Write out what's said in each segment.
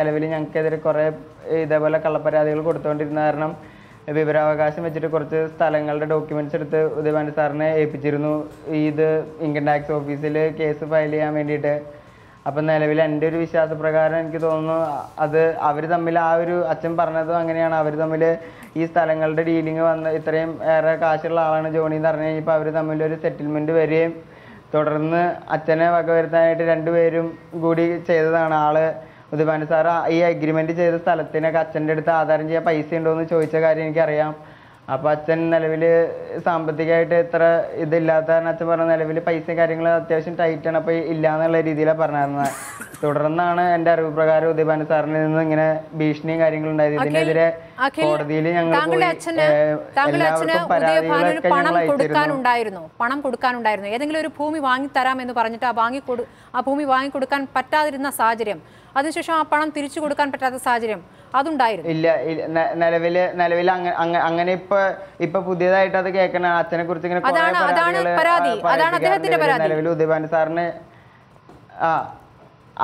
നിലവിൽ ഞങ്ങൾക്കെതിരെ കുറേ ഇതേപോലെ കള്ളപ്പരാതികൾ കൊടുത്തുകൊണ്ടിരുന്ന കാരണം വിവരാവകാശം വെച്ചിട്ട് കുറച്ച് സ്ഥലങ്ങളുടെ ഡോക്യുമെന്റ്സ് എടുത്ത് ഉദയഭാനു സാറിനെ ഏൽപ്പിച്ചിരുന്നു. ഇത് ഇൻകം ടാക്സ് ഓഫീസിൽ കേസ് ഫയൽ ചെയ്യാൻ വേണ്ടിയിട്ട്. അപ്പം നിലവിൽ എന്റെ ഒരു വിശ്വാസപ്രകാരം എനിക്ക് തോന്നുന്നു അത് അവർ തമ്മിൽ ആ ഒരു അച്ഛൻ പറഞ്ഞതും അങ്ങനെയാണ്. അവർ തമ്മിൽ ഈ സ്ഥലങ്ങളുടെ ഡീലിങ് വന്ന് ഇത്രയും ഏറെ കാശുള്ള ആളാണ് ജോണി എന്ന് പറഞ്ഞു കഴിഞ്ഞപ്പോൾ അവർ തമ്മിൽ ഒരു സെറ്റിൽമെന്റ് വരികയും തുടർന്ന് അച്ഛനെ വകവരുത്താനായിട്ട് രണ്ടുപേരും കൂടി ചെയ്തതാണ്. ആൾ ഉദയഭാനു സാർ ഈ അഗ്രിമെന്റ് ചെയ്ത സ്ഥലത്തിനൊക്കെ അച്ഛന്റെ അടുത്ത് ആധാരം ചെയ്യാൻ പൈസ ഉണ്ടോ എന്ന് ചോദിച്ച കാര്യം എനിക്കറിയാം. അപ്പൊ അച്ഛൻ നിലവിൽ സാമ്പത്തികമായിട്ട് എത്ര ഇതില്ലാത്ത കാരണം അച്ഛൻ പറഞ്ഞ നിലവിൽ പൈസ കാര്യങ്ങൾ അത്യാവശ്യം ടൈറ്റാണ് ആണ്. അപ്പൊ ഇല്ല എന്നുള്ള രീതിയിലാണ് പറഞ്ഞിരുന്നത് തുടർന്നാണ് എന്റെ അറിവ് പ്രകാരം ഉദയഭാനു സാറിൽ നിന്ന് ഇങ്ങനെ ഭീഷണിയും കാര്യങ്ങളും ഉണ്ടായത്. ഇതിനെതിരെ കോടതിയിൽ ഞങ്ങൾ പണം പണം കൊടുക്കാനുണ്ടായിരുന്നു. ഏതെങ്കിലും ഒരു ഭൂമി വാങ്ങി തരാം എന്ന് പറഞ്ഞിട്ട് ആ വാങ്ങി ആ ഭൂമി വാങ്ങിക്കൊടുക്കാൻ പറ്റാതിരുന്ന സാഹചര്യം. അതിനുശേഷം ആ പണം തിരിച്ചു കൊടുക്കാൻ പറ്റാത്ത സാഹചര്യം അതുണ്ടായിരുന്നു ഇല്ല നിലവിൽ നിലവിൽ അങ്ങനെ ഇപ്പൊ ഇപ്പൊ പുതിയതായിട്ട് അത് കേൾക്കണ അച്ഛനെ കുറിച്ച് ഇങ്ങനെ അതാണ്- അതാണ് പരാതി. അതാണ് അദ്ദേഹത്തിന്റെ പരാതി. നിലവിൽ ഉദയഭാനു സാറിന് ആ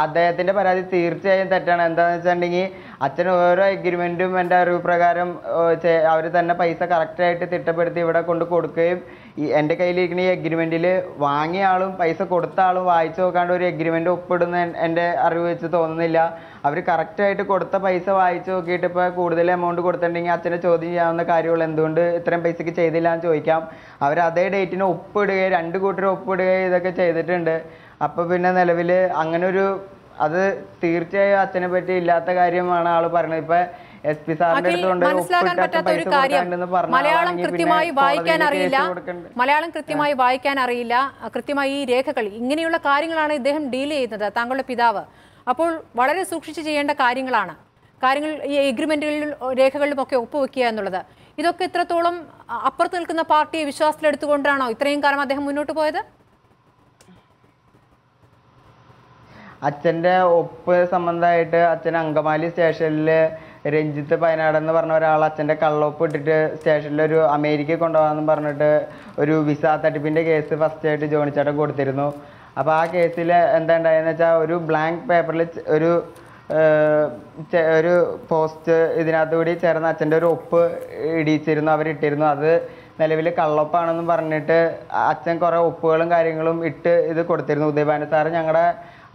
അദ്ദേഹത്തിന്റെ പരാതി തീർച്ചയായും തെറ്റാണ് എന്താന്ന് വെച്ചിട്ടുണ്ടെങ്കിൽ അച്ഛൻ ഓരോ എഗ്രിമെന്റും എന്റെ അറിവ് പ്രകാരം അവർ തന്നെ പൈസ കറക്റ്റായിട്ട് തിട്ടപ്പെടുത്തി ഇവിടെ കൊണ്ട് കൊടുക്കുകയും ഈ എന്റെ കയ്യിലിരിക്കുന്ന ഈ അഗ്രിമെന്റിൽ വാങ്ങിയ ആളും പൈസ കൊടുത്ത ആളും വായിച്ചു നോക്കാണ്ട് ഒരു എഗ്രിമെന്റ് ഒപ്പിടുന്ന എൻ- എന്റെ അറിവ് വെച്ച് തോന്നുന്നില്ല. അവർ കറക്റ്റായിട്ട് കൊടുത്ത പൈസ വായിച്ചു നോക്കിയിട്ട് ഇപ്പോൾ കൂടുതൽ എമൗണ്ട് കൊടുത്തിട്ടുണ്ടെങ്കിൽ അച്ഛനെ ചോദ്യം ചെയ്യാവുന്ന കാര്യമുള്ളൂ. എന്തുകൊണ്ട് ഇത്രയും പൈസക്ക് ചെയ്തില്ല എന്ന് ചോദിക്കാം. അവർ അതേ ഡേറ്റിന് ഒപ്പിടുകയും രണ്ട് കൂട്ടർ ഒപ്പിടുകയും ഇതൊക്കെ ചെയ്തിട്ടുണ്ട്. അപ്പോൾ പിന്നെ നിലവിൽ അങ്ങനൊരു അത് തീർച്ചയായും അച്ഛനെ പറ്റി ഇല്ലാത്ത കാര്യമാണ് ആൾ പറയുന്നത് ഇപ്പൊ എസ് പി സാറിന്റെ മനസ്സിലാക്കാൻ പറ്റാത്ത ഒരു കാര്യം. മലയാളം കൃത്യമായി വായിക്കാൻ അറിയില്ല. മലയാളം കൃത്യമായി വായിക്കാൻ അറിയില്ല. കൃത്യമായി ഈ രേഖകൾ ഇങ്ങനെയുള്ള കാര്യങ്ങളാണ് ഇദ്ദേഹം ഡീൽ ചെയ്യുന്നത് താങ്കളുടെ പിതാവ്. അപ്പോൾ വളരെ സൂക്ഷിച്ച് ചെയ്യേണ്ട കാര്യങ്ങളാണ്. കാര്യങ്ങൾ ഈ എഗ്രിമെന്റുകളിലും രേഖകളിലും ഒക്കെ ഒപ്പുവെക്കുക എന്നുള്ളത്. ഇതൊക്കെ ഇത്രത്തോളം അപ്പുറത്ത് നിൽക്കുന്ന പാർട്ടിയെ വിശ്വാസത്തിലെടുത്തുകൊണ്ടാണോ ഇത്രയും കാലം അദ്ദേഹം മുന്നോട്ട് പോയത്? അച്ഛന്റെ ഒപ്പ് സംബന്ധമായിട്ട് അച്ഛൻ അങ്കമാലി സ്റ്റേഷനിൽ രഞ്ജിത്ത് പയനാട് എന്ന് പറഞ്ഞ ഒരാൾ അച്ഛന്റെ കള്ളോപ്പ് ഇട്ടിട്ട് സ്റ്റേഷനിൽ ഒരു അമേരിക്ക കൊണ്ടുപോകാമെന്ന് പറഞ്ഞിട്ട് ഒരു വിസ തട്ടിപ്പിന്റെ കേസ് ഫസ്റ്റ് ആയിട്ട് ജോണിച്ചേട്ടൻ കൊടുത്തിരുന്നു. അപ്പോൾ ആ കേസിൽ എന്താ ഉണ്ടായെന്ന് വെച്ചാൽ ഒരു ബ്ലാങ്ക് പേപ്പറിൽ ഒരു ഒരു പോസ്റ്റ് ഇതിനകത്ത് കൂടി ചേർന്ന് അച്ഛന്റെ ഒരു ഒപ്പ് ഇടിച്ചിരുന്നു അവരിട്ടിരുന്നു അത് നിലവിൽ കള്ളൊപ്പാണെന്നും പറഞ്ഞിട്ട് അച്ഛൻ കുറേ ഒപ്പുകളും കാര്യങ്ങളും ഇട്ട് ഇത് കൊടുത്തിരുന്നു. ഉദയഭാനു സാറ് ഞങ്ങളുടെ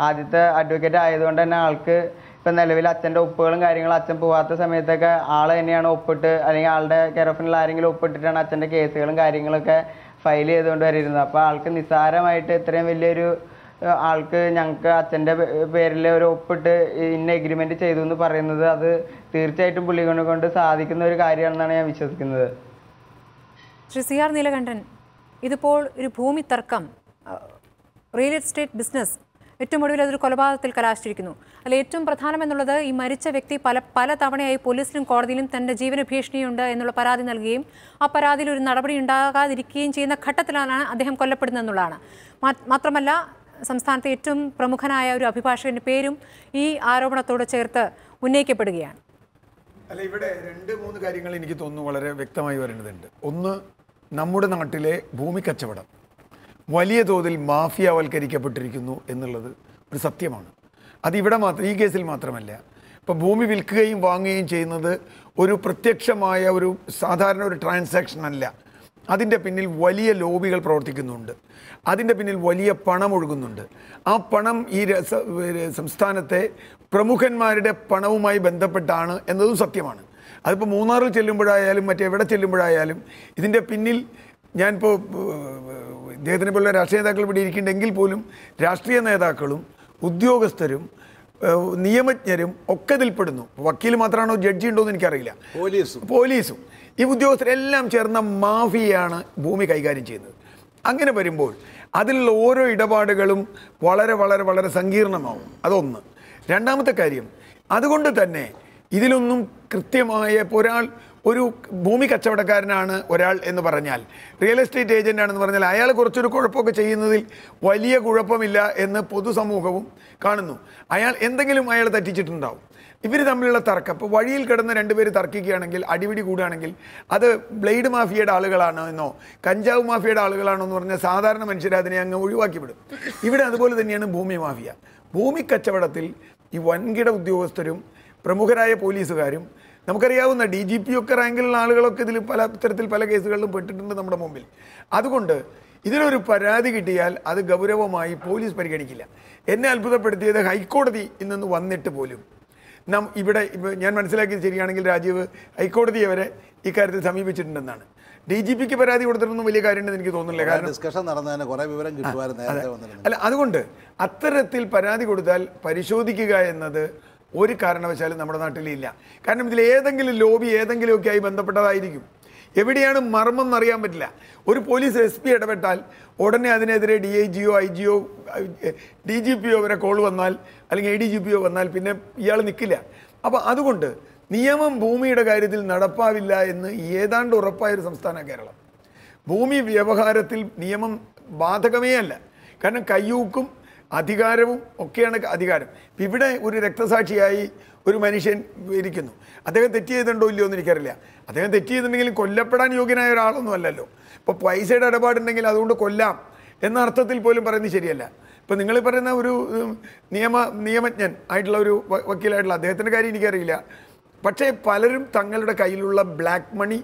ആദ്യത്തെ അഡ്വക്കേറ്റ് ആയതുകൊണ്ട് തന്നെ ആൾക്ക് ഇപ്പം നിലവിൽ അച്ഛന്റെ ഒപ്പുകളും കാര്യങ്ങളും അച്ഛൻ പോവാത്ത സമയത്തൊക്കെ ആൾ തന്നെയാണ് ഒപ്പിട്ട് അല്ലെങ്കിൽ ആളുടെ കെയറഫിനിൽ ആരെങ്കിലും ഒപ്പിട്ടിട്ടാണ് അച്ഛന്റെ കേസുകളും കാര്യങ്ങളൊക്കെ ഫയൽ ചെയ്തുകൊണ്ട് വരിയിരുന്നത് അപ്പോൾ ആൾക്ക് നിസ്സാരമായിട്ട് ഇത്രയും വലിയൊരു ആൾക്ക് ഞങ്ങൾക്ക് അച്ഛന്റെ പേരിൽ ഒരു ഒപ്പിട്ട് ഇന്ന എഗ്രിമെന്റ് ചെയ്തു എന്ന് പറയുന്നത് അത് തീർച്ചയായിട്ടും പുള്ളികളെ കൊണ്ട് സാധിക്കുന്ന ഒരു കാര്യമാണെന്നാണ് ഞാൻ വിശ്വസിക്കുന്നത്. ശ്രീ സി ആർ നീലകണ്ഠൻ ഇതിപ്പോൾ ഒരു ഭൂമി തർക്കം റിയൽ എസ്റ്റേറ്റ് ബിസിനസ് ഏറ്റവും ഒടുവിൽ അതൊരു കൊലപാതകത്തിൽ കലാശിച്ചിരിക്കുന്നു. അതിൽ ഏറ്റവും പ്രധാനമെന്നുള്ളത് ഈ മരിച്ച വ്യക്തി പല പല തവണയായി പോലീസിലും കോടതിയിലും തന്റെ ജീവന ഭീഷണിയുണ്ട് എന്നുള്ള പരാതി നൽകുകയും ആ പരാതിയിൽ ഒരു നടപടി ഉണ്ടാകാതിരിക്കുകയും ചെയ്യുന്ന ഘട്ടത്തിലാണ് അദ്ദേഹം കൊല്ലപ്പെടുന്നതെന്നുള്ളതാണ്. മാത്രമല്ല സംസ്ഥാനത്തെ ഏറ്റവും പ്രമുഖനായ ഒരു അഭിഭാഷകന്റെ പേരും ഈ ആരോപണത്തോട് ചേർത്ത് ഉന്നയിക്കപ്പെടുകയാണ്. അല്ല ഇവിടെ രണ്ട് മൂന്ന് കാര്യങ്ങൾ എനിക്ക് തോന്നുന്നു വളരെ വ്യക്തമായി വരേണ്ടതുണ്ട്. ഒന്ന് നമ്മുടെ നാട്ടിലെ ഭൂമി കച്ചവടം. വലിയ തോതിൽ മാഫിയാവൽക്കരിക്കപ്പെട്ടിരിക്കുന്നു എന്നുള്ളത് ഒരു സത്യമാണ്. അതിവിടെ മാത്രം ഈ കേസിൽ മാത്രമല്ല ഇപ്പം ഭൂമി വിൽക്കുകയും വാങ്ങുകയും ചെയ്യുന്നത് ഒരു പ്രത്യക്ഷമായ ഒരു സാധാരണ ഒരു ട്രാൻസാക്ഷൻ അല്ല. അതിന്റെ പിന്നിൽ വലിയ ലോബികൾ പ്രവർത്തിക്കുന്നുണ്ട്. അതിന്റെ പിന്നിൽ വലിയ പണം ഒഴുകുന്നുണ്ട്. ആ പണം ഈ സംസ്ഥാനത്തെ പ്രമുഖന്മാരുടെ പണവുമായി ബന്ധപ്പെട്ടാണ് എന്നതും സത്യമാണ്. അതിപ്പോൾ മൂന്നാറിൽ ചെല്ലുമ്പോഴായാലും മറ്റെവിടെ ചെല്ലുമ്പോഴായാലും ഇതിന്റെ പിന്നിൽ ഞാനിപ്പോൾ ഇദ്ദേഹത്തിനെ പോലുള്ള രാഷ്ട്രീയ നേതാക്കൾ ഇവിടെ ഇരിക്കുന്നുണ്ടെങ്കിൽ പോലും രാഷ്ട്രീയ നേതാക്കളും ഉദ്യോഗസ്ഥരും നിയമജ്ഞരും ഒക്കെ ഇതിൽപ്പെടുന്നു. വക്കീൽ മാത്രമാണോ ജഡ്ജി ഉണ്ടോ എന്ന് എനിക്കറിയില്ല. പോലീസും. പോലീസും. ഈ ഉദ്യോഗസ്ഥരെല്ലാം ചേർന്ന മാഫിയയാണ് ഭൂമി കൈകാര്യം ചെയ്യുന്നത്. അങ്ങനെ വരുമ്പോൾ അതിലുള്ള ഓരോ ഇടപാടുകളും വളരെ വളരെ വളരെ സങ്കീർണമാവും. അതൊന്ന്. രണ്ടാമത്തെ കാര്യം അതുകൊണ്ട് തന്നെ ഇതിലൊന്നും കൃത്യമായ ഇപ്പോൾ ഒരാൾ ഒരു ഭൂമി കച്ചവടക്കാരനാണ് ഒരാൾ എന്ന് പറഞ്ഞാൽ റിയൽ എസ്റ്റേറ്റ് ഏജന്റ് ആണെന്ന് പറഞ്ഞാൽ അയാൾ കുറച്ചൊരു കുഴപ്പമൊക്കെ ചെയ്യുന്നതിൽ വലിയ കുഴപ്പമില്ല എന്ന് പൊതുസമൂഹവും കാണുന്നു. അയാൾ എന്തെങ്കിലും അയാൾ തെറ്റിച്ചിട്ടുണ്ടാവും. ഇവർ തമ്മിലുള്ള തർക്കം. ഇപ്പോൾ വഴിയിൽ കിടന്ന് രണ്ടുപേർ തർക്കിക്കുകയാണെങ്കിൽ അടിപിടി കൂടുകയാണെങ്കിൽ അത് ബ്ലേഡ് മാഫിയയുടെ ആളുകളാണോ എന്നോ കഞ്ചാവ് മാഫിയയുടെ ആളുകളാണോ എന്ന് പറഞ്ഞാൽ സാധാരണ മനുഷ്യർ അതിനെ അങ്ങ് ഒഴിവാക്കി വിടും ഇവിടെ അതുപോലെ തന്നെയാണ് ഭൂമി മാഫിയ. ഭൂമി കച്ചവടത്തിൽ ഈ വൻകിട ഉദ്യോഗസ്ഥരും പ്രമുഖരായ പോലീസുകാരും നമുക്കറിയാവുന്ന ഡി ജി പി ഒക്കെ റാങ്കിലുള്ള ആളുകളൊക്കെ ഇതിൽ പല ഇത്തരത്തിൽ പല കേസുകളിലും പെട്ടിട്ടുണ്ട് നമ്മുടെ മുമ്പിൽ. അതുകൊണ്ട് ഇതിനൊരു പരാതി കിട്ടിയാൽ അത് ഗൗരവമായി പോലീസ് പരിഗണിക്കില്ല. എന്നെ അത്ഭുതപ്പെടുത്തിയത് ഹൈക്കോടതി ഇന്നു വന്നിട്ട് പോലും. നാം ഇവിടെ ഇപ്പോൾ ഞാൻ മനസ്സിലാക്കിയത് ശരിയാണെങ്കിൽ രാജീവ് ഹൈക്കോടതിയെ വരെ ഇക്കാര്യത്തിൽ സമീപിച്ചിട്ടുണ്ടെന്നാണ്. ഡി ജി പിക്ക് പരാതി കൊടുത്തിട്ടൊന്നും വലിയ കാര്യമുണ്ടെന്ന് എനിക്ക് തോന്നുന്നില്ല. കാരണം ഡിസ്കഷൻ നടന്നതിന് കുറേ വിവരം കിട്ടുമായിരുന്നു അല്ല അതുകൊണ്ട് അത്തരത്തിൽ പരാതി കൊടുത്താൽ പരിശോധിക്കുക എന്നത് ഒരു കാരണവശാലും നമ്മുടെ നാട്ടിലില്ല. കാരണം ഇതിൽ ഏതെങ്കിലും ലോബി ഏതെങ്കിലുമൊക്കെ ആയി ബന്ധപ്പെട്ടതായിരിക്കും. എവിടെയാണ് മർമ്മം എന്നറിയാൻ പറ്റില്ല. ഒരു പോലീസ് എസ് പി ഇടപെട്ടാൽ ഉടനെ അതിനെതിരെ D I Jio I Jio D G പിയോ വരെ കോൾ വന്നാൽ അല്ലെങ്കിൽ എ ഡി ജി പിയോ വന്നാൽ പിന്നെ ഇയാൾ നിൽക്കില്ല അപ്പോൾ അതുകൊണ്ട് നിയമം ഭൂമിയുടെ കാര്യത്തിൽ നടപ്പാവില്ല എന്ന് ഏതാണ്ട് ഉറപ്പായ ഒരു സംസ്ഥാന കേരളം. ഭൂമി വ്യവഹാരത്തിൽ നിയമം ബാധകമേ അല്ല. കാരണം കയ്യൂക്കും അധികാരവും ഒക്കെയാണ് അധികാരം. ഇപ്പം ഇവിടെ ഒരു രക്തസാക്ഷിയായി ഒരു മനുഷ്യൻ ഇരിക്കുന്നു. അദ്ദേഹം തെറ്റ് ചെയ്തിട്ടുണ്ടോ ഇല്ലയോ എന്ന് എനിക്കറിയില്ല. അദ്ദേഹം തെറ്റ് ചെയ്തിട്ടുണ്ടെങ്കിൽ കൊല്ലപ്പെടാൻ യോഗ്യനായ ഒരാളൊന്നും അല്ലല്ലോ. ഇപ്പോൾ പൈസയുടെ ഇടപാടുണ്ടെങ്കിൽ അതുകൊണ്ട് കൊല്ലാം എന്ന അർത്ഥത്തിൽ പോലും പറയുന്നത് ശരിയല്ല. ഇപ്പം നിങ്ങൾ പറയുന്ന ഒരു നിയമ നിയമജ്ഞൻ ആയിട്ടുള്ള ഒരു വക്കീലായിട്ടുള്ള അദ്ദേഹത്തിന്റെ കാര്യം എനിക്കറിയില്ല. പക്ഷേ പലരും തങ്ങളുടെ കയ്യിലുള്ള ബ്ലാക്ക് മണി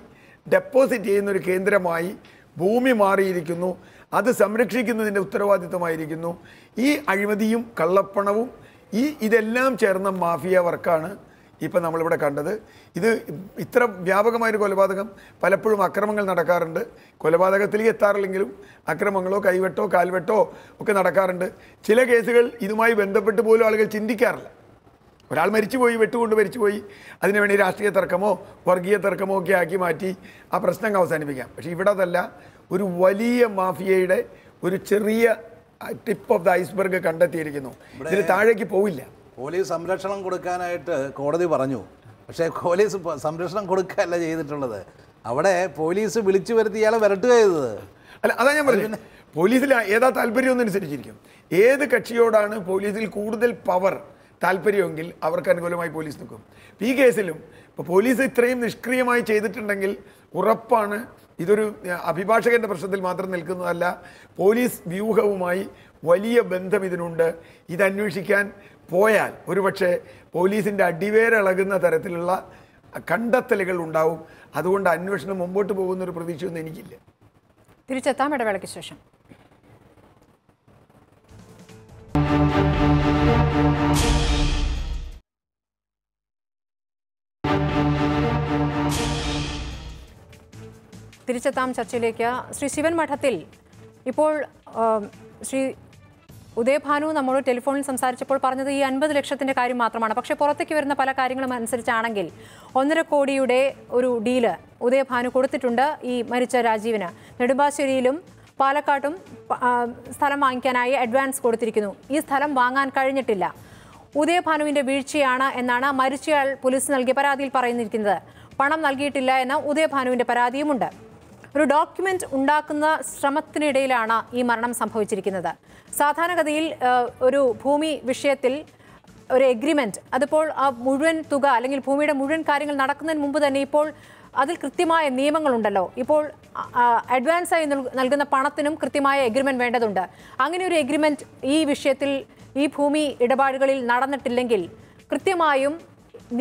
ഡെപ്പോസിറ്റ് ചെയ്യുന്ന ഒരു കേന്ദ്രമായി ഭൂമി മാറിയിരിക്കുന്നു. അത് സംരക്ഷിക്കുന്നതിന്റെ ഉത്തരവാദിത്വമായിരിക്കുന്നു. ഈ അഴിമതിയും കള്ളപ്പണവും ഈ ഇതെല്ലാം ചേർന്ന മാഫിയ വർക്കാണ് ഇപ്പം നമ്മളിവിടെ കണ്ടത്. ഇത് ഇത്ര വ്യാപകമായൊരു കൊലപാതകം പലപ്പോഴും അക്രമങ്ങൾ നടക്കാറുണ്ട്. കൊലപാതകത്തിലേക്ക് എത്താറില്ലെങ്കിലും അക്രമങ്ങളോ കൈവെട്ടോ കാൽവെട്ടോ ഒക്കെ നടക്കാറുണ്ട്. ചില കേസുകൾ ഇതുമായി ബന്ധപ്പെട്ട് പോലും ആളുകൾ ചിന്തിക്കാറില്ല. ഒരാൾ മരിച്ചുപോയി വെട്ടുകൊണ്ട് മരിച്ചുപോയി. അതിനു വേണ്ടി രാഷ്ട്രീയ തർക്കമോ വർഗീയ തർക്കമോ ഒക്കെ ആക്കി മാറ്റി ആ പ്രശ്നം അവസാനിപ്പിക്കാം. പക്ഷേ ഇവിടെ അതല്ല ഒരു വലിയ മാഫിയയുടെ ഒരു ചെറിയ ടിപ്പ് ഓഫ് ദ ഐസ്ബർഗ് കണ്ടെത്തിയിരിക്കുന്നു. ഇതിന് താഴേക്ക് പോവില്ല. പോലീസ് സംരക്ഷണം കൊടുക്കാനായിട്ട് കോടതി പറഞ്ഞു. പക്ഷേ പോലീസ് സംരക്ഷണം കൊടുക്കുകയല്ല ചെയ്തിട്ടുള്ളത്. അവിടെ പോലീസ് വിളിച്ചു വരുത്തി ഇയാളെ വരട്ടുക ചെയ്തത്. അല്ല അതാ ഞാൻ പറഞ്ഞു പോലീസിൽ ഏതാ താല്പര്യം ഒന്നനുസരിച്ചിരിക്കും. ഏത് കക്ഷിയോടാണ് പോലീസിൽ കൂടുതൽ പവർ താല്പര്യമെങ്കിൽ അവർക്ക് അനുകൂലമായി പോലീസ് നിൽക്കും. ഈ കേസിലും ഇപ്പോൾ പോലീസ് ഇത്രയും നിഷ്ക്രിയമായി ചെയ്തിട്ടുണ്ടെങ്കിൽ ഉറപ്പാണ് ഇതൊരു അഭിഭാഷകന്റെ പ്രശ്നത്തിൽ മാത്രം നിൽക്കുന്നതല്ല പോലീസ് വ്യൂഹവുമായി വലിയ ബന്ധം ഇതിനുണ്ട്. ഇതന്വേഷിക്കാൻ പോയാൽ ഒരുപക്ഷെ പോലീസിന്റെ അടിവേരിളകുന്ന തരത്തിലുള്ള കണ്ടെത്തലുകൾ ഉണ്ടാവും. അതുകൊണ്ട് അന്വേഷണം മുമ്പോട്ട് പോകുന്ന ഒരു പ്രതീക്ഷയൊന്നും എനിക്കില്ല. തിരിച്ചെത്താം ഇടവേളയ്ക്ക് ശേഷം. തിരിച്ചെത്താം ചർച്ചയിലേക്ക് ശ്രീ ശിവൻ മഠത്തിൽ ഇപ്പോൾ ശ്രീ ഉദയഭാനു നമ്മോട് ടെലിഫോണിൽ സംസാരിച്ചപ്പോൾ പറഞ്ഞത് ഈ അൻപത് ലക്ഷത്തിന്റെ കാര്യം മാത്രമാണ്. പക്ഷേ പുറത്തേക്ക് വരുന്ന പല കാര്യങ്ങളും അനുസരിച്ചാണെങ്കിൽ ഒന്നര കോടിയുടെ ഒരു ഡീൽ ഉദയഭാനു കൊടുത്തിട്ടുണ്ട് ഈ മരിച്ച രാജീവിന്. നെടുമ്പാശ്ശേരിയിലും പാലക്കാട്ടും സ്ഥലം വാങ്ങിക്കാനായി അഡ്വാൻസ് കൊടുത്തിരിക്കുന്നു. ഈ സ്ഥലം വാങ്ങാൻ കഴിഞ്ഞിട്ടില്ല. ഉദയഭാനുവിന്റെ വീഴ്ചയാണ് എന്നാണ് മരിച്ചയാൾ പോലീസ് നൽകിയ പരാതിയിൽ പറയുന്നിരിക്കുന്നത്. പണം നൽകിയിട്ടില്ല എന്ന ഉദയഭാനുവിന്റെ പരാതിയുമുണ്ട്. ഒരു ഡോക്യുമെന്റ് ഉണ്ടാക്കുന്ന ശ്രമത്തിനിടയിലാണ് ഈ മരണം സംഭവിച്ചിരിക്കുന്നത്. സാധാരണഗതിയിൽ ഒരു ഭൂമി വിഷയത്തിൽ ഒരു എഗ്രിമെന്റ് അതിപ്പോൾ ആ മുഴുവൻ തുക അല്ലെങ്കിൽ ഭൂമിയുടെ മുഴുവൻ കാര്യങ്ങൾ നടക്കുന്നതിന് മുമ്പ് തന്നെ ഇപ്പോൾ അതിൽ കൃത്യമായ നിയമങ്ങളുണ്ടല്ലോ. ഇപ്പോൾ അഡ്വാൻസ് ആയി നൽകുന്ന പണത്തിനും കൃത്യമായ എഗ്രിമെന്റ് വേണ്ടതുണ്ട്. അങ്ങനെ ഒരു എഗ്രിമെന്റ് ഈ വിഷയത്തിൽ ഈ ഭൂമി ഇടപാടുകളിൽ നടന്നിട്ടില്ലെങ്കിൽ കൃത്യമായും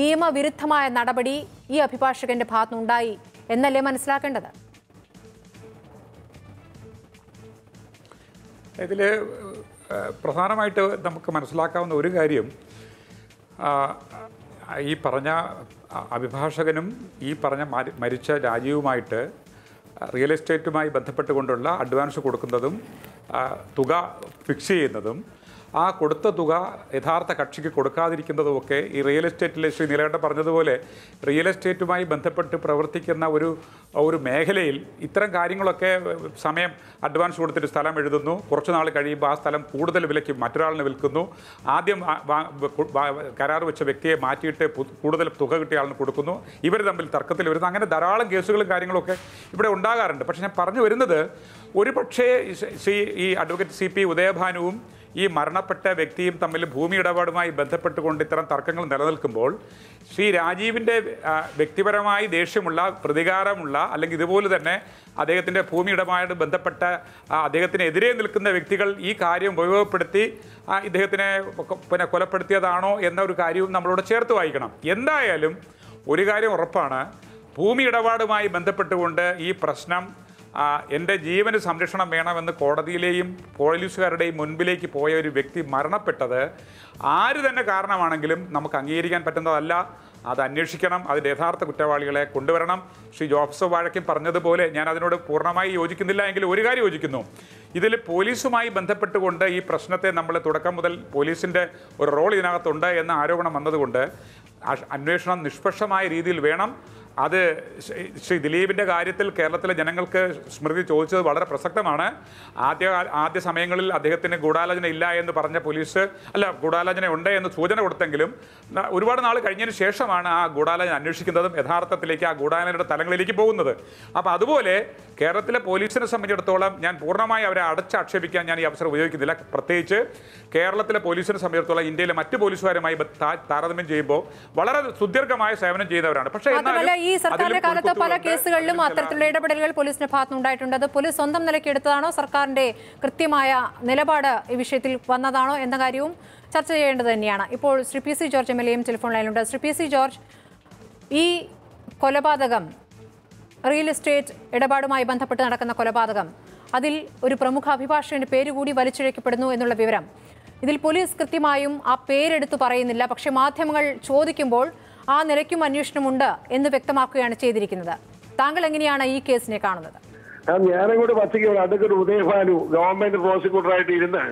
നിയമവിരുദ്ധമായ നടപടി ഈ അഭിഭാഷകന്റെ ഭാഗത്തുനിന്നുണ്ടായി എന്നല്ലേ മനസ്സിലാക്കേണ്ടത്? ഇതിൽ പ്രധാനമായിട്ട് നമുക്ക് മനസ്സിലാക്കാവുന്ന ഒരു കാര്യം ഈ പറഞ്ഞ അഭിഭാഷകനും ഈ പറഞ്ഞ മരിച്ച രാജീവുമായിട്ട് റിയൽ എസ്റ്റേറ്റുമായി ബന്ധപ്പെട്ടുകൊണ്ടുള്ള അഡ്വാൻസ് കൊടുക്കുന്നതും തുക ഫിക്സ് ചെയ്യുന്നതും ആ കൊടുത്ത തുക യഥാർത്ഥ കക്ഷിക്ക് കൊടുക്കാതിരിക്കുന്നതുമൊക്കെ ഈ റിയൽ എസ്റ്റേറ്റിലെ ശ്രീ നീലകണ്ഠ പറഞ്ഞതുപോലെ റിയൽ എസ്റ്റേറ്റുമായി ബന്ധപ്പെട്ട് പ്രവർത്തിക്കുന്ന ഒരു ഒരു മേഖലയിൽ ഇത്തരം കാര്യങ്ങളൊക്കെ സമയം അഡ്വാൻസ് കൊടുത്തിട്ട് സ്ഥലം എഴുതുന്നു. കുറച്ച് നാൾ കഴിയുമ്പോൾ ആ സ്ഥലം കൂടുതൽ വിലയ്ക്ക് മറ്റൊരാളിന് വിൽക്കുന്നു. ആദ്യം കരാർ വെച്ച വ്യക്തിയെ മാറ്റിയിട്ട് കൂടുതൽ തുക കിട്ടിയ ആളിന് കൊടുക്കുന്നു. ഇവർ തമ്മിൽ തർക്കത്തിൽ വരുന്നു. അങ്ങനെ ധാരാളം കേസുകളും കാര്യങ്ങളൊക്കെ ഇവിടെ ഉണ്ടാകാറുണ്ട്. പക്ഷേ ഞാൻ പറഞ്ഞു വരുന്നത് ഒരു പക്ഷേ ഈ അഡ്വക്കേറ്റ് സി പി ഉദയഭാനുവും ഈ മരണപ്പെട്ട വ്യക്തിയും തമ്മിൽ ഭൂമി ഇടപാടുമായി ബന്ധപ്പെട്ടുകൊണ്ട് ഇത്തരം തർക്കങ്ങൾ നിലനിൽക്കുമ്പോൾ ശ്രീ രാജീവിന്റെ വ്യക്തിപരമായി ദേഷ്യമുള്ള പ്രതികാരമുള്ള അല്ലെങ്കിൽ ഇതുപോലെ തന്നെ അദ്ദേഹത്തിന്റെ ഭൂമി ഇടപാടുമായി ബന്ധപ്പെട്ട അദ്ദേഹത്തിനെതിരെ നിൽക്കുന്ന വ്യക്തികൾ ഈ കാര്യം ഉപയോഗപ്പെടുത്തി ഇദ്ദേഹത്തിനെ പിന്നെ കൊലപ്പെടുത്തിയതാണോ എന്ന ഒരു കാര്യവും നമ്മളോട് ചേർത്ത് വായിക്കണം. എന്തായാലും ഒരു കാര്യം ഉറപ്പാണ്. ഭൂമി ഇടപാടുമായി ബന്ധപ്പെട്ടുകൊണ്ട് ഈ പ്രശ്നം എന്റെ ജീവന് സംരക്ഷണം വേണമെന്ന് കോടതിയിലെയും പോലീസുകാരുടെയും മുൻപിലേക്ക് പോയ ഒരു വ്യക്തി മരണപ്പെട്ടത് ആര് തന്നെ കാരണമാണെങ്കിലും നമുക്ക് അംഗീകരിക്കാൻ പറ്റുന്നതല്ല. അത് അന്വേഷിക്കണം അതിന്റെ യഥാർത്ഥ കുറ്റവാളികളെ കൊണ്ടുവരണം. ശ്രീ ജോസഫ് വാഴയ്ക്കും പറഞ്ഞതുപോലെ ഞാൻ അതിനോട് പൂർണമായി യോജിക്കുന്നില്ല എങ്കിൽ ഒരു കാര്യം യോജിക്കുന്നു. ഇതിൽ പോലീസുമായി ബന്ധപ്പെട്ടുകൊണ്ട് ഈ പ്രശ്നത്തെ നമ്മൾ തുടക്കം മുതൽ പോലീസിന്റെ ഒരു റോൾ ഇതിനകത്തുണ്ട് എന്ന ആരോപണം വന്നതുകൊണ്ട് അന്വേഷണം നിഷ്പക്ഷമായ രീതിയിൽ വേണം. അത് ശ്രീ- ദിലീപിന്റെ കാര്യത്തിൽ കേരളത്തിലെ ജനങ്ങൾക്ക് സ്മൃതി ചോദിച്ചത് വളരെ പ്രസക്തമാണ്. ആദ്യ ആദ്യ സമയങ്ങളിൽ അദ്ദേഹത്തിന് ഗൂഢാലോചന ഇല്ല എന്ന് പറഞ്ഞ പോലീസ് അല്ല ഗൂഢാലോചന ഉണ്ട് എന്ന് സൂചന കൊടുത്തെങ്കിലും ഒരുപാട് നാൾ കഴിഞ്ഞതിന് ശേഷമാണ് ആ ഗൂഢാലോചന അന്വേഷിക്കുന്നതും യഥാർത്ഥത്തിലേക്ക് ആ ഗൂഢാലോചനയുടെ തലങ്ങളിലേക്ക് പോകുന്നത്. അപ്പോൾ അതുപോലെ കേരളത്തിലെ പോലീസിനെ സംബന്ധിച്ചിടത്തോളം ഞാൻ പൂർണമായി അവരെ അടച്ചാക്ഷേപിക്കാൻ ഞാൻ ഈ അവസരം ഉപയോഗിക്കുന്നില്ല. പ്രത്യേകിച്ച് കേരളത്തിലെ പോലീസിനെ സംബന്ധിച്ചിടത്തോളം ഇന്ത്യയിലെ മറ്റ് പോലീസുകാരുമായി താരതമ്യം ചെയ്യുമ്പോൾ വളരെ സുദീർഘമായ സേവനം ചെയ്തവരാണ്. പക്ഷേ ഈ സർക്കാരിന്റെ കാലത്ത് പല കേസുകളിലും അത്തരത്തിലുള്ള ഇടപെടലുകൾ പോലീസിന്റെ ഭാഗത്തുനിന്നുണ്ടായിട്ടുണ്ട്. അത് പോലീസ് സ്വന്തം നിലയ്ക്ക് എടുത്തതാണോ? സർക്കാരിന്റെ കൃത്യമായ നിലപാട് ഈ വിഷയത്തിൽ വന്നതാണോ എന്ന കാര്യവും ചർച്ച ചെയ്യേണ്ടത് തന്നെയാണ്. ഇപ്പോൾ Shri P C George M L എയും ടെലിഫോൺ ലൈനിലുണ്ട്. ശ്രീ പി സി ജോർജ് ഈ കൊലപാതകം റിയൽ എസ്റ്റേറ്റ് ഇടപാടുമായി ബന്ധപ്പെട്ട് നടക്കുന്ന കൊലപാതകം അതിൽ ഒരു പ്രമുഖ അഭിഭാഷകന്റെ പേര് കൂടി വലിച്ചിഴക്കപ്പെടുന്നു എന്നുള്ള വിവരം. ഇതിൽ പോലീസ് കൃത്യമായും ആ പേരെടുത്തു പറയുന്നില്ല. പക്ഷേ മാധ്യമങ്ങൾ ചോദിക്കുമ്പോൾ ആ നിലയ്ക്കും അന്വേഷണമുണ്ട് എന്ന് വ്യക്തമാക്കുകയാണ് ചെയ്തിരിക്കുന്നത്. താങ്കൾ എങ്ങനെയാണ് ഈ കേസിനെ കാണുന്നത്? ഞാനും കൂടി പച്ചയ്ക്ക് അഡ്വക്കേറ്റ് ഉദയഭാനു ഗവൺമെന്റ് പ്രോസിക്യൂട്ടറായിട്ട് ഇരുന്ന്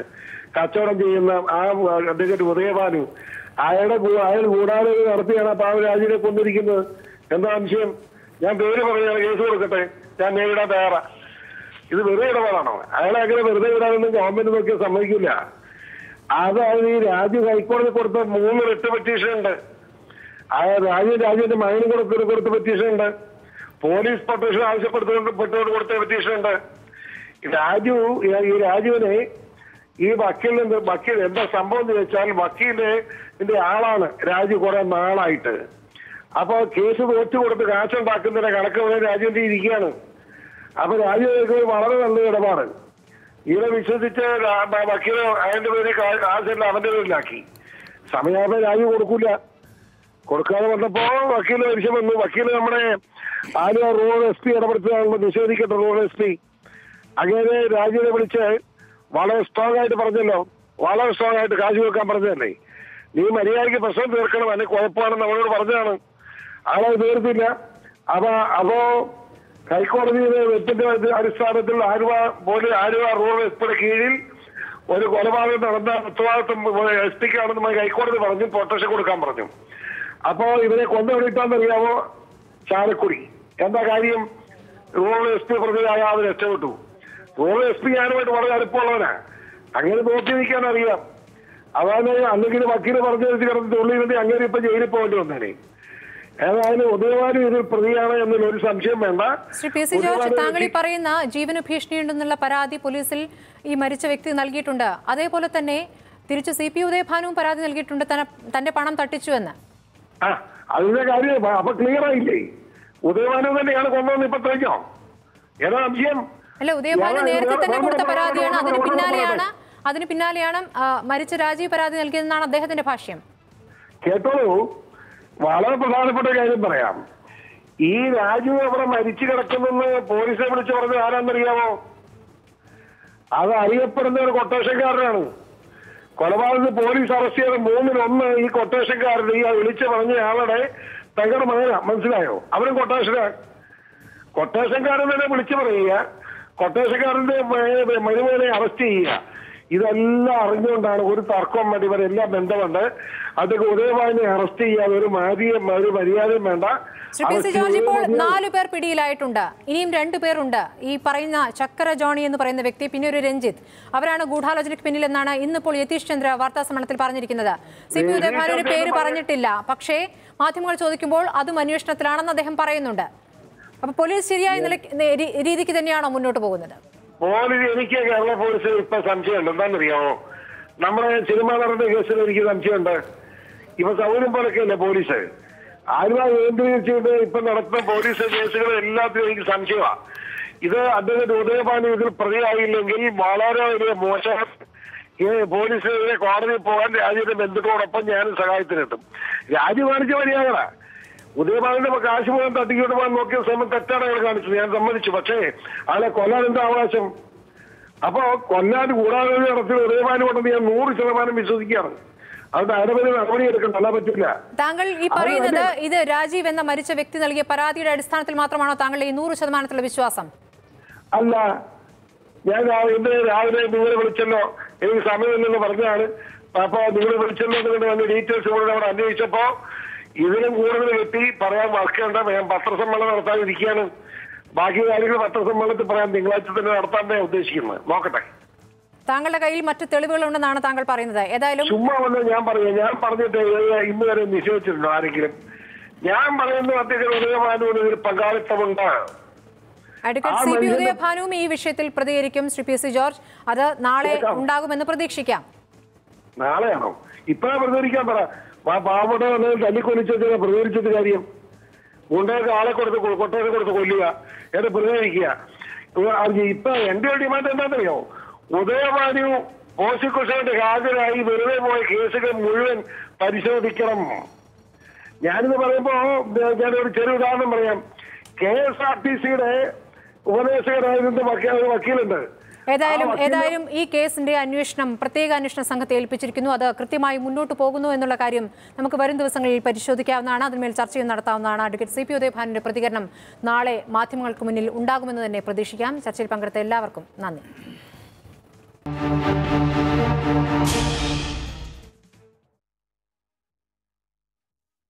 കച്ചവടം ചെയ്യുന്ന ആ അഡ്വക്കേറ്റ് ഉദയഭാനു അയാളുടെ അയാൾ കൂടാതെ നടത്തിയാണ് ആ പാവരാജിനെ കൊന്നിരിക്കുന്നത്. എന്താ സംശയം? ഞാൻ പേര് പറഞ്ഞാൽ കേസ് കൊടുക്കട്ടെ? ഞാൻ നേരിടാൻ തയ്യാറാ. ഇത് വെറുതെ ഇടപാടാണോ? അയാളെ അങ്ങനെ വെറുതെ ഇടാനൊന്നും ഗവൺമെന്റ് നോക്കിയാൽ സമ്മതിക്കില്ല. അതായത് ഈ രാജ്യ ഹൈക്കോടതി കൊടുത്ത മൂന്ന് റിട്ട് പെറ്റീഷൻ ഉണ്ട്. ആ രാജ്യ രാജുവിന്റെ മകനും കൊടുത്ത കൊടുത്ത പെറ്റീഷൻ ഉണ്ട് പോലീസ് പ്രൊട്ടക്ഷൻ ആവശ്യപ്പെടുത്തുകൊണ്ട് കൊടുത്ത പെറ്റീഷൻ ഉണ്ട് രാജു ഈ- രാജുവിനെ ഈ വക്കീലിന് വക്കീൽ എന്താ സംഭവം എന്ന് വെച്ചാൽ വക്കീലിന്റെ ആളാണ്. രാജു കുറെ നാളായിട്ട്. അപ്പൊ കേസ് തോറ്റു കൊടുത്ത് കാശുണ്ടാക്കുന്നതിന്റെ കണക്ക് പോലെ രാജുവിന്റെ ഇരിക്കുകയാണ് അപ്പൊ രാജു വളരെ നല്ല ഇടപാട്. ഇവരെ വിശ്വസിച്ച് വക്കീൽ അതിന്റെ പേര് കാശല്ല അവന്റെ പേരിലാക്കി. സമയാകുമ്പോ രാജു കൊടുക്കൂല. കൊടുക്കാതെ വന്നപ്പോ വക്കീൽ മനുഷ്യൻ വന്നു. വക്കീൽ നമ്മുടെ ആലുവ റൂറൽ എസ് പി ഇടപെടുത്തുകയാണല്ലോ നിഷേധിക്കട്ടെ റൂറൽ എസ് പി. അങ്ങനെ രാജുവിനെ വിളിച്ച് വളരെ സ്ട്രോങ് ആയിട്ട് പറഞ്ഞല്ലോ. വളരെ സ്ട്രോങ് ആയിട്ട് കാശ് വെക്കാൻ പറഞ്ഞതല്ലേ? നീ മര്യാദയ്ക്ക് പ്രശ്നം തീർക്കണം അല്ലെങ്കിൽ കുഴപ്പമാണെന്ന് നമ്മളോട് പറഞ്ഞതാണ്. ആളെ തീർത്തില്ല അപ്പൊ അപ്പോ ഹൈക്കോടതിയിലെ വെറ്റിന്റെ അടിസ്ഥാനത്തിൽ ആലുവ പോലെ ആലുവ റൂറൽ എസ് പിയുടെ കീഴിൽ ഒരു കൊലപാതകം നടന്ന ഉത്തരവാദിത്വം എസ് പിക്കാണെന്ന് ഹൈക്കോടതി പറഞ്ഞു പ്രൊട്ടക്ഷൻ കൊടുക്കാൻ പറഞ്ഞു. അപ്പോ ഇവരെ കൊണ്ടുവിട്ടാന്നറിയാമോ ചാലക്കുടി. എന്താ കാര്യം? റൂറൽ എസ് പി പ്രതിയായ അവർ രക്ഷപ്പെട്ടു. റൂറൽ എസ് പി ഞാനുമായിട്ട് വളരെ അടുപ്പമുള്ളവനാ. അങ്ങനെ നോക്കി നിൽക്കാൻ അറിയാം. അതാണ് അല്ലെങ്കിൽ വക്കീൽ പറഞ്ഞു വെച്ച് കിടന്ന് തുള്ളിയിരുന്നെങ്കിൽ അങ്ങനെ ഇപ്പൊ ജയിലിൽ പോകേണ്ടി വന്നേനെ. ഏതായാലും ഉദയവാനും ഇതിൽ പ്രതിയാണ് എന്നതിൽ ഒരു സംശയം വേണ്ട. ശ്രീ പി സി ജോർജ് താങ്കൾ ഈ പറയുന്ന ജീവന് ഭീഷണിയുണ്ടെന്നുള്ള പരാതി പോലീസിൽ ഈ മരിച്ച വ്യക്തി നൽകിയിട്ടുണ്ട്. അതേപോലെ തന്നെ തിരിച്ച് സി പി ഉദയഭാനുവും പരാതി നൽകിയിട്ടുണ്ട്. തന്റെ പണം തട്ടിച്ചു എന്ന്. ആ അതിന്റെ കാര്യം അപ്പൊ ക്ലിയർ ആയില്ലേ? ഉദയവാനം തന്നെയാണ് കൊണ്ടുവന്ന് ഇപ്പൊ തെളിഞ്ഞോ? ഏതാ സംശയം? അല്ല ഉദയഭാനു നേരത്തെ തന്നെ കൊടുത്ത പരാതിയാണ്. അതിന് പിന്നാലെയാണ് അതിന് പിന്നാലെയാണ് മരിച്ച രാജീവ് പരാതി നൽകിയതെന്നാണ് അദ്ദേഹത്തിന്റെ ഭാഷ്യം. കേട്ടോളൂ. വളരെ പ്രധാനപ്പെട്ട കാര്യം പറയാം. ഈ രാജു അവിടെ മരിച്ചു കിടക്കുന്നെന്ന് പോലീസെ വിളിച്ചു പറഞ്ഞത് ആരാന്നറിയാമോ അത് അറിയപ്പെടുന്ന ഒരു കൊട്ടേഷൻകാരനാണ് കൊലപാതകത്തിൽ പോലീസ് അറസ്റ്റ് ചെയ്ത മൂന്നിനൊന്ന് ഈ കൊട്ടേഷൻകാരൻ ഈ വിളിച്ചു പറഞ്ഞ ആളുടെ തങ്ങളുടെ മകന മനസ്സിലായോ? അവരും കൊട്ടേഷനാ. കൊട്ടേഷൻകാരൻ തന്നെ വിളിച്ചു പറയുക കൊട്ടേഷൻകാരന്റെ മരുമകനെ അറസ്റ്റ് ചെയ്യുക. ഇതെല്ലാം അറിഞ്ഞുകൊണ്ടാണ് ഒരു തർക്കം വേണ്ടി ഇവരെല്ലാം ബന്ധമുണ്ട്. അതൊക്കെ വായന അറസ്റ്റ് ചെയ്യാൻ ഒരു മാതിയും ഒരു മര്യാദയും വേണ്ട. ഇപ്പോൾ. നാലു പേർ പിടിയിലായിട്ടുണ്ട്. ഇനിയും രണ്ടു പേരുണ്ട്. ഈ പറയുന്ന ചക്കര ജോണി എന്ന് പറയുന്ന വ്യക്തി പിന്നെ ഒരു രഞ്ജിത്ത്. അവരാണ് ഗൂഢാലോചനയ്ക്ക് പിന്നിലെന്നാണ് ഇന്നിപ്പോൾ യതീഷ് ചന്ദ്ര വാർത്താ സമ്മേളനത്തിൽ പറഞ്ഞിരിക്കുന്നത്. സി പി ഉദയഭാൻ ഒരു പേര് പറഞ്ഞിട്ടില്ല. പക്ഷേ മാധ്യമങ്ങൾ ചോദിക്കുമ്പോൾ അതും അന്വേഷണത്തിലാണെന്ന് അദ്ദേഹം പറയുന്നുണ്ട്. അപ്പൊ പോലീസ് ശരിയായ രീതിക്ക് തന്നെയാണോ മുന്നോട്ട് പോകുന്നത്? പോലീസ് എനിക്ക് കേരള പോലീസ് ഇപ്പൊ സംശയമുണ്ട്. എന്താണെന്നറിയാമോ? നമ്മുടെ സിനിമാ നടന്ന കേസിൽ എനിക്ക് സംശയമുണ്ട്. ഇപ്പൊ സൗകര്യം പോലൊക്കെയല്ലേ പോലീസ്? ആലുവ കേന്ദ്രീകരിച്ചുകൊണ്ട് ഇപ്പൊ നടത്തുന്ന പോലീസ് കേസുകൾ എല്ലാത്തിനും എനിക്ക് സംശയമാണ് ഇത് അദ്ദേഹത്തിന്റെ ഉദയപാനി ഇതിൽ പ്രതിയായില്ലെങ്കിൽ വളരെ വലിയ മോശം. പോലീസിനെതിരെ കോടതിയിൽ പോകാൻ രാജ്യത്തെ ബന്ധുക്കളോടൊപ്പം ഞാൻ സഹായത്തിനെത്തും. രാജ്യം കാണിച്ച മര്യാദ ഉദയഭാഗന്റെ കാശ് മുഴുവൻ തട്ടിക്കൊണ്ട് പോകാൻ നോക്കിയ ശ്രമം തെറ്റാണ് അയാൾ കാണിച്ചത്. ഞാൻ സമ്മതിച്ചു. പക്ഷേ അയാളെ കൊല്ലാൻ എന്താ അവകാശം? അപ്പൊ കൊല്ലാൻ കൂടാതെ നടത്തിയ ഉദയഭാഗം ഉണ്ടെന്ന് ഞാൻ നൂറ് ശതമാനം വിശ്വസിക്കുകയാണ്. താങ്കൾ ഈ പറയുന്നത് ഇത് രാജീവ് എന്ന മരിച്ച വ്യക്തി നൽകിയ പരാതിയുടെ അടിസ്ഥാനത്തിൽ മാത്രമാണോ താങ്കളുടെ ഈ നൂറ് ശതമാനത്തിലുള്ള വിശ്വാസം? അല്ല ഞാൻ ഇന്ന് രാവിലെ നിങ്ങളെ വിളിച്ചല്ലോ. എനിക്ക് സമയമില്ലെന്ന് പറഞ്ഞാണ് അപ്പൊ നിങ്ങൾ വിളിച്ചല്ലോ നിങ്ങളുടെ വന്ന് ഡീറ്റെയിൽസ് അവിടെ അന്വേഷിച്ചപ്പോ ഇതിലും കൂടുതൽ എത്തി പറയാൻ വാക്കേണ്ട ഞാൻ പത്രസമ്മേളനം നടത്താനിരിക്കുകയാണ് ബാക്കി കാര്യങ്ങൾ പത്രസമ്മേളനത്തിൽ പറയാൻ തിങ്കളാഴ്ച തന്നെ നടത്താൻ ഉദ്ദേശിക്കുന്നത്. നോക്കട്ടെ. താങ്കളുടെ കയ്യിൽ മറ്റു തെളിവുകൾ ഉണ്ടെന്നാണ് താങ്കൾ പറയുന്നത്. ഏതായാലും ചുമ്മാ വന്ന് ഞാൻ പറഞ്ഞു ഞാൻ പറഞ്ഞിട്ട് ഇന്ന് വരെ നിഷേധിച്ചിട്ടുണ്ടോ ആരെങ്കിലും? ഞാൻ പറയുന്നത് അദ്ദേഹം ഉദയഭാനുവിന് ഒരു പങ്കാളിത്തമുണ്ട്. അഡ്വക്കേറ്റ് സി പി ഉദയഭാനുവും ഈ വിഷയത്തിൽ പ്രതികരിക്കും. ശ്രീ പി സി ജോർജ് അത് നാളെ. ഉണ്ടാകുമെന്ന് പ്രതീക്ഷിക്കാം. നാളെയാണോ? ഇപ്പഴാ പ്രതികരിക്കാൻ പറ. ആ പാവപ്പെട്ട തല്ലിക്കൊല്ലിച്ചത് പ്രതികരിച്ചത് കാര്യം. ഗുണ്ടയൊക്കെ ആളെ കൊടുത്ത് കൊട്ടയൊക്കെ കൊടുത്ത് കൊല്ലുക. എന്നിട്ട് പ്രതികരിക്കുക ഇപ്പൊ എന്റെ ഒരു ഡിമാൻഡ് എന്താണെന്നറിയോ? ഉദയവാനു പ്രോസിക്യൂഷനായിട്ട് ഹാജരായി വെറുതെ പോയ കേസുകൾ മുഴുവൻ പരിശോധിക്കണം. ഞാനിത് പറയുമ്പോ ഞാൻ ഞാനൊരു ചെറിയ ഉദാഹരണം പറയാം. കെ എസ് ആർ ടി സിയുടെ ഉപദേശകരായിരുന്ന വക്കീലുണ്ട്. ഏതായാലും ഏതായാലും ഈ കേസിന്റെ അന്വേഷണം പ്രത്യേക അന്വേഷണ സംഘത്തെ ഏൽപ്പിച്ചിരിക്കുന്നു. അത് കൃത്യമായി മുന്നോട്ട് പോകുന്നു എന്നുള്ള കാര്യം നമുക്ക് വരും ദിവസങ്ങളിൽ പരിശോധിക്കാവുന്നതാണ്. അതിന്മേൽ ചർച്ചയും നടത്താവുന്നതാണ്. അഡ്വക്കേറ്റ് സി പി ഉദയഭാനന്റെ പ്രതികരണം നാളെ മാധ്യമങ്ങൾക്ക് മുന്നിൽ ഉണ്ടാകുമെന്ന് തന്നെ പ്രതീക്ഷിക്കാം. ചർച്ചയിൽ പങ്കെടുത്ത എല്ലാവർക്കും നന്ദി.